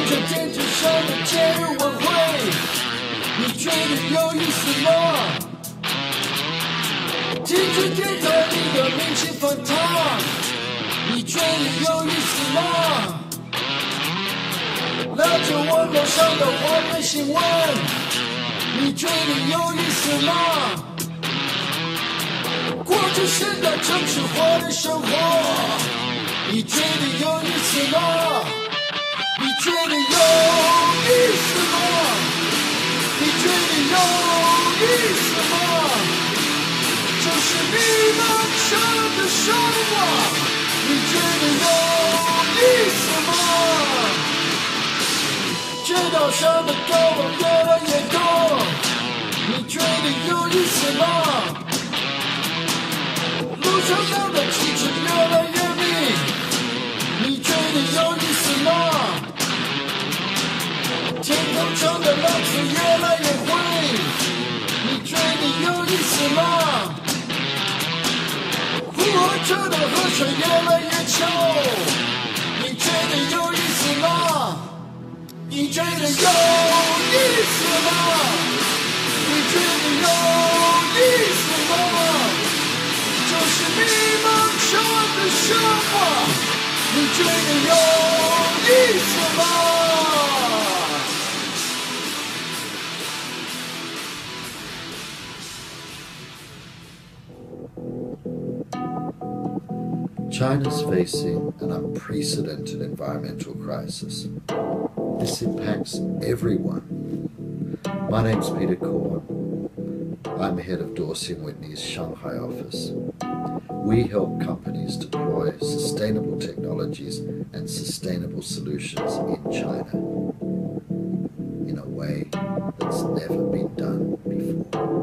看着电视上的节日晚会，你觉得有意思吗？听着电台里的明星访谈，你觉得有意思吗？拿着网络上的花边新闻，你觉得有意思吗？过着现代城市化的生活，你觉是你们想的生活，你觉得有意思吗？街道上的高楼越来越高，你觉得有意思吗？路上上的汽车越来越密，你觉得有意思吗？天空中却越来越臭，你觉得有意思吗？你觉得有意思吗？你觉得有意思吗？这是你们想的生活，你觉得有 China's facing an unprecedented environmental crisis. This impacts everyone. My name's Peter Korn. I'm head of Dorsey & Whitney's Shanghai office. We help companies deploy sustainable technologies and sustainable solutions in China in a way that's never been done